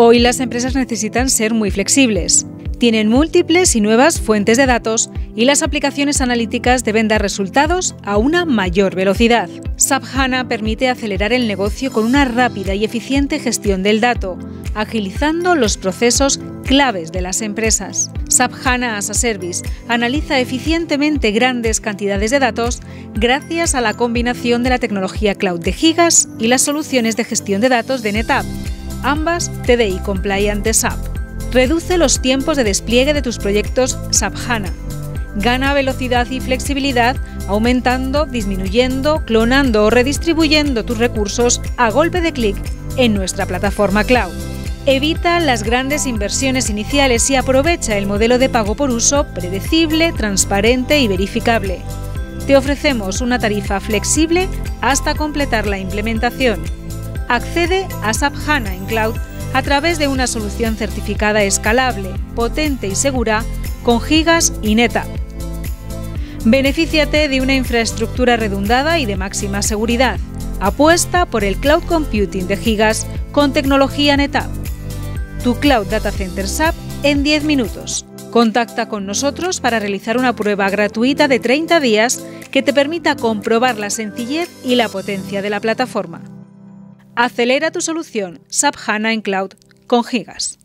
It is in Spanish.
Hoy las empresas necesitan ser muy flexibles. Tienen múltiples y nuevas fuentes de datos y las aplicaciones analíticas deben dar resultados a una mayor velocidad. SAP HANA permite acelerar el negocio con una rápida y eficiente gestión del dato, agilizando los procesos claves de las empresas. SAP HANA as a Service analiza eficientemente grandes cantidades de datos gracias a la combinación de la tecnología cloud de Gigas y las soluciones de gestión de datos de NetApp, ambas TDI compliant de SAP. Reduce los tiempos de despliegue de tus proyectos SAP HANA. Gana velocidad y flexibilidad aumentando, disminuyendo, clonando o redistribuyendo tus recursos a golpe de clic en nuestra plataforma cloud. Evita las grandes inversiones iniciales y aprovecha el modelo de pago por uso predecible, transparente y verificable. Te ofrecemos una tarifa flexible hasta completar la implementación. Accede a SAP HANA en Cloud a través de una solución certificada escalable, potente y segura con Gigas y Neta. Benefíciate de una infraestructura redundada y de máxima seguridad. Apuesta por el cloud computing de Gigas con tecnología NetApp. Tu Cloud Data Center SAP en 10 minutos. Contacta con nosotros para realizar una prueba gratuita de 30 días que te permita comprobar la sencillez y la potencia de la plataforma. Acelera tu solución SAP HANA en Cloud con Gigas.